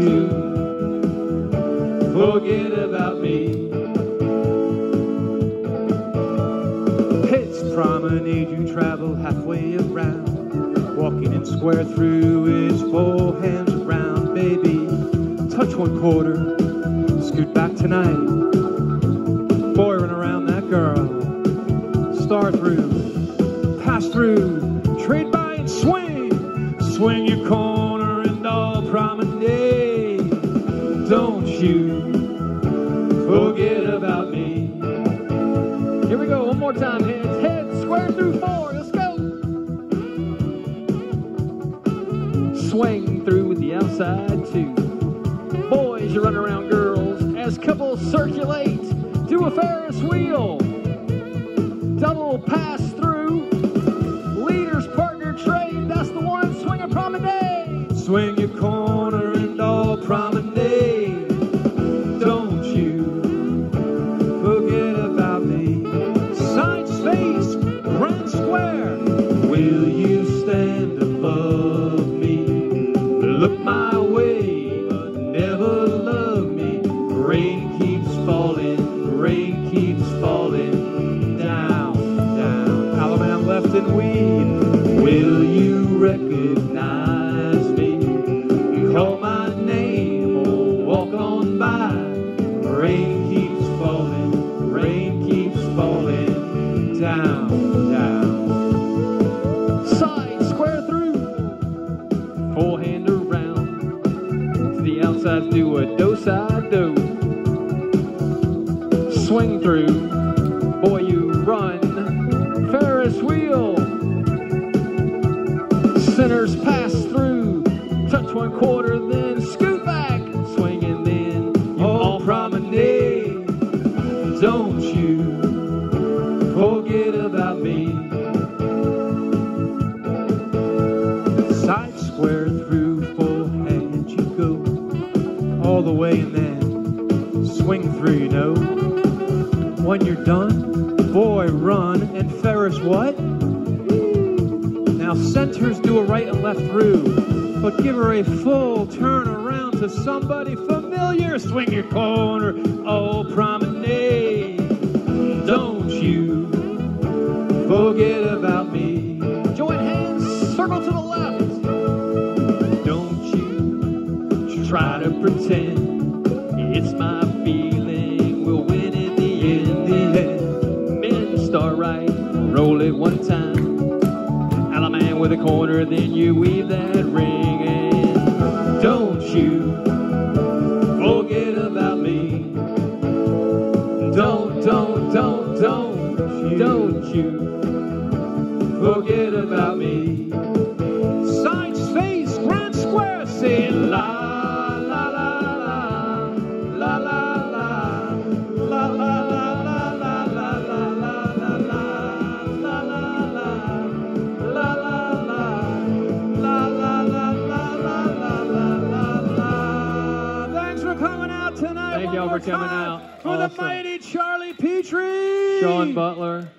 you forget about me. It's promenade, you travel halfway around, walking in square through its four hands around, baby. Touch one quarter, scoot back tonight. Boy, run around that girl, star through, pass through, trade by and swing, swing your all promenade. Don't you forget about me. Here we go, one more time, heads. Heads, square through four, let's go. Swing through with the outside two. Boys, you run around girls as couples circulate. Do a Ferris wheel. Double pass through. Leaders partner trade, that's the one. Swing a promenade. Swing your corner rain keeps falling down, down. Allemande left and we. Will you recognize me? You call my name or walk on by. Rain keeps falling, rain keeps falling down, down. Side, square through. Forehand around. To the outside, do a do side do. Swing through. Boy, you run. Ferris wheel. Centers pass through. Touch one quarter, then scoot back. Swing and then you all promenade. Don't you forget about me. Side square through full hand you go. All the way and then swing through, you know. When you're done, boy, run and Ferris what? Now centers do a right and left through, but give her a full turn around to somebody familiar. Swing your corner, oh promenade. Don't you forget about me. join hands, circle to the left. Don't you try to pretend it's my corner, then you weave that ring in. Don't you forget about me. Don't, don't, don't, don't don't you forget about me. For coming out. For the mighty Charlie Petrea. Shawn Butler.